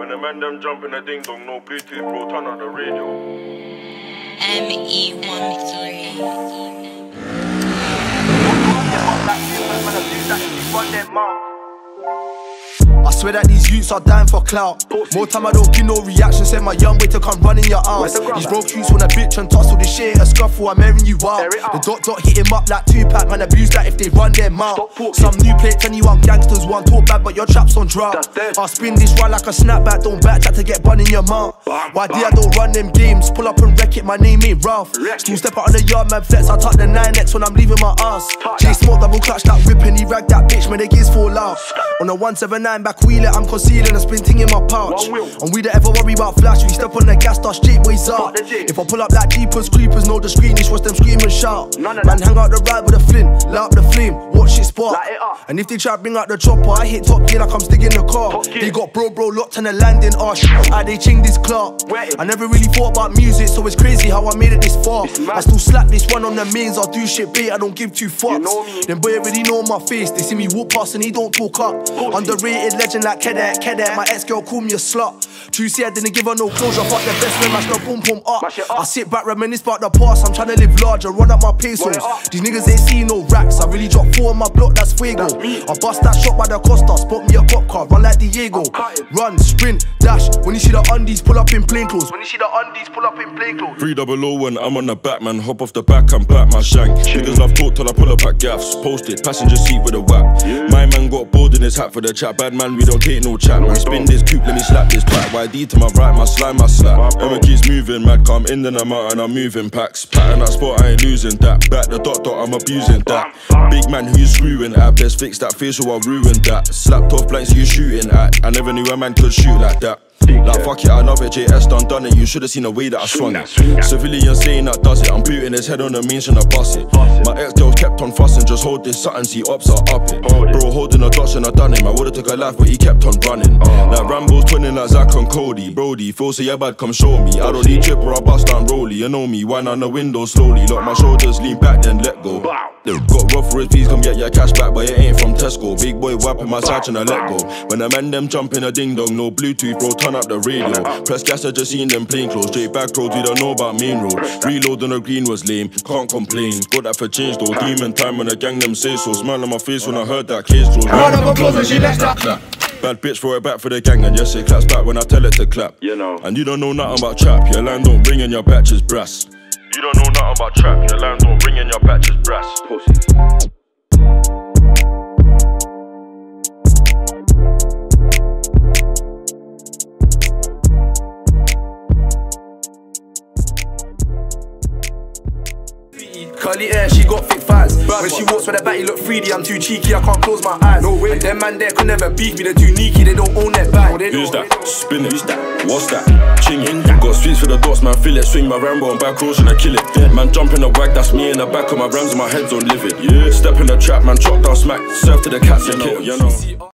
When the man them jump in a ding dong, no Bluetooth, bro, turn on the radio. I swear that these youths are dying for clout. More time I don't give no reaction. Send my young way to come run in your house. These broke youths want a bitch and tussle this shit. A scuffle, I'm airing you out. The dot dot hit him up like Tupac. Man, abuse that if they run their mouth. Some new plate plates, anyone gangsters want talk bad, but your traps on drought. I spin this right like a snapback. Don't back. backtrack to get bun in your mouth. Why do I don't run them games? Pull up and wreck it. My name ain't Ralph. Still step out on the yard, man. Flex. I tuck the 9X when I'm leaving my ass. J smoke double clutch that and he rag that bitch. Man, the gears fall out. On the 179 back wheel it, I'm concealing a splinting in my pouch. And we don't ever worry about flash. We step on the gas, start straight ways up. If I pull up like jeepers, creepers, know the screen. This was them scream and shout. Man, hang out the ride with a flint, light up the flame, it spark. And if they try to bring out the chopper, I hit top gear like I'm sticking the car. They got bro bro locked on the landing arch. I they ching this Clark. I never really thought about music, so it's crazy how I made it this far. I still slap this one on the mains. I do shit bait, I don't give two fucks. Them boy already know my face. They see me walk past and he don't talk up. Underrated legend like Kedet, Kedet. My ex girl call me a slut. True, see, I didn't give her no closure. Fuck the best friend, mash the boom boom up. I sit back, reminisce about the past. I'm trying to live larger, run up my pesos. These niggas ain't seen no racks. I really on my block, that's fuego. I bust that shot by the Costa, spot me a cop car, run like Diego. Run, sprint, dash. When you see the undies, pull up in plain clothes. When you see the undies, pull up in plain clothes. 300 when I'm on the back, man. Hop off the back and back my shank. Niggas love talk till I pull up at gaffs. Posted, passenger seat with a whap. My man got bored in his hat for the chat. Bad man, we don't take no chat, man. Spin this coupe, let me slap this pack. YD to my right, my slime, my slap. Emma keeps moving, mad. Come in, then I'm out and I'm moving packs. Pattern that spot, I ain't losing that. Back the dot dot, I'm abusing that. Big man, who you screwing at? Let's fix that facial, I'll ruin that. Slapped off blanks, you shooting at. I never knew a man could shoot like that. Like fuck it, I love it, JS done done it. You should've seen the way that I swung it. Civilian saying that does it. I'm putting his head on the means and I bust it. My ex girl kept on fussing, just hold this something, see ops are up it. Bro holding a dodge and I done him. I would've took a life, but he kept on running. Like Rambo's twinning like Zack and Cody. Brody, feel so yeah bad, come show me. I don't need chip or I bust down rolly. You know me, wind on the window slowly. Lock my shoulders, lean back, then let go. Got rough for his please come get your cash back, but it ain't from Tesco. Big boy wiping my side and I let go. When the man them jump in a ding dong, no Bluetooth, bro, turn up the radio. Press gas, I just seen them plain clothes. Straight back roads, we don't know about main road. Reload on the green was lame, can't complain. Got that for change though. Demon time when the gang them say so. Smile on my face when I heard that case closed. Round of applause when she left that. Bad bitch, throw it back for the gang, and yes, it claps back when I tell it to clap. You know. And you don't know nothing about trap, your line don't ring and your batch is brass. You don't know nothing about trap, your line don't ring and your batch is brass. Pussy. Curly hair, she got thick thighs. When she walks with that batty look 3D, I'm too cheeky, I can't close my eyes. No way. And them man there could never beat me, they're too neaky, they don't own that bag. Who's that? Spin it. Who's that? What's that? Chinging. Got sweets for the dots, man. Feel it. Swing my Rambo and back rows and I kill it. Man, jump in the wag, that's me in the back of my rams and my head's on livid. Yeah. Step in the trap, man. Chop down smack. Serve to the cats and kittens. You know.